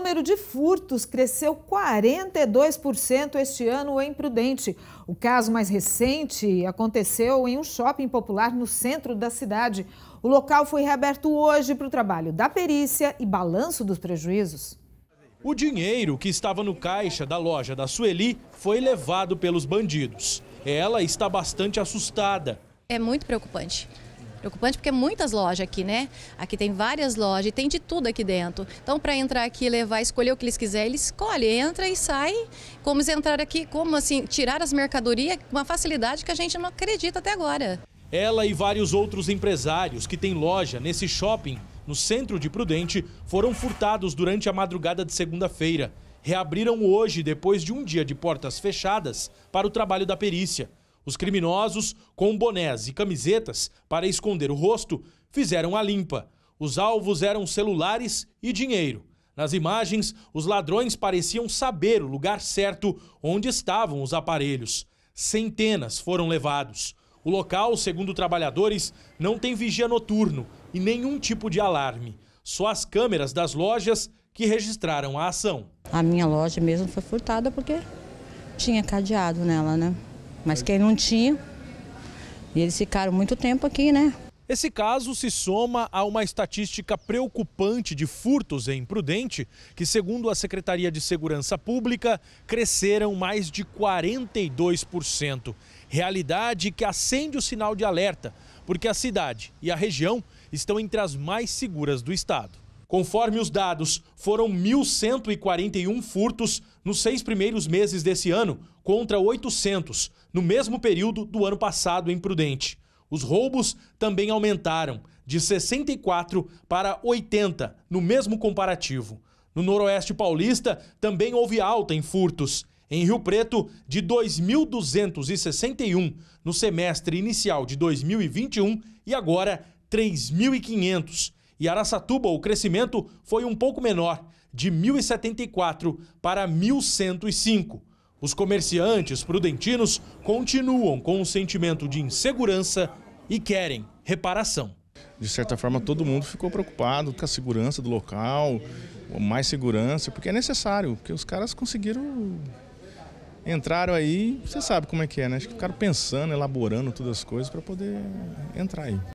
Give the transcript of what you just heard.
número de furtos cresceu 42% este ano em Prudente. O caso mais recente aconteceu em um shopping popular no centro da cidade. O local foi reaberto hoje para o trabalho da perícia e balanço dos prejuízos. O dinheiro que estava no caixa da loja da Sueli foi levado pelos bandidos. Ela está bastante assustada. É muito preocupante. Preocupante porque é muitas lojas aqui, né? Aqui tem várias lojas e tem de tudo aqui dentro. Então, para entrar aqui, levar, escolher o que eles quiserem, eles escolhem, entra e sai. Como entrar aqui, como assim, tirar as mercadorias, uma facilidade que a gente não acredita até agora. Ela e vários outros empresários que têm loja nesse shopping, no centro de Prudente, foram furtados durante a madrugada de segunda-feira. Reabriram hoje, depois de um dia de portas fechadas, para o trabalho da perícia. Os criminosos, com bonés e camisetas para esconder o rosto, fizeram a limpa. Os alvos eram celulares e dinheiro. Nas imagens, os ladrões pareciam saber o lugar certo onde estavam os aparelhos. Centenas foram levados. O local, segundo trabalhadores, não tem vigia noturno e nenhum tipo de alarme. Só as câmeras das lojas que registraram a ação. A minha loja mesmo foi furtada porque tinha cadeado nela, né? Mas quem não tinha, e eles ficaram muito tempo aqui, né? Esse caso se soma a uma estatística preocupante de furtos em Prudente, que, segundo a Secretaria de Segurança Pública, cresceram mais de 42%. Realidade que acende o sinal de alerta, porque a cidade e a região estão entre as mais seguras do estado. Conforme os dados, foram 1.141 furtos nos seis primeiros meses desse ano, contra 800 no mesmo período do ano passado em Prudente. Os roubos também aumentaram, de 64 para 80 no mesmo comparativo. No Noroeste Paulista também houve alta em furtos. Em Rio Preto, de 2.261 no semestre inicial de 2021 e agora 3.500 e Araçatuba o crescimento foi um pouco menor, de 1.074 para 1.105. Os comerciantes prudentinos continuam com um sentimento de insegurança e querem reparação. De certa forma, todo mundo ficou preocupado com a segurança do local, mais segurança, porque é necessário, porque os caras conseguiram entraram aí, você sabe como é que é, né? Acho que ficaram pensando, elaborando todas as coisas para poder entrar aí.